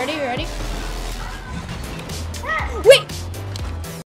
ready? You ready?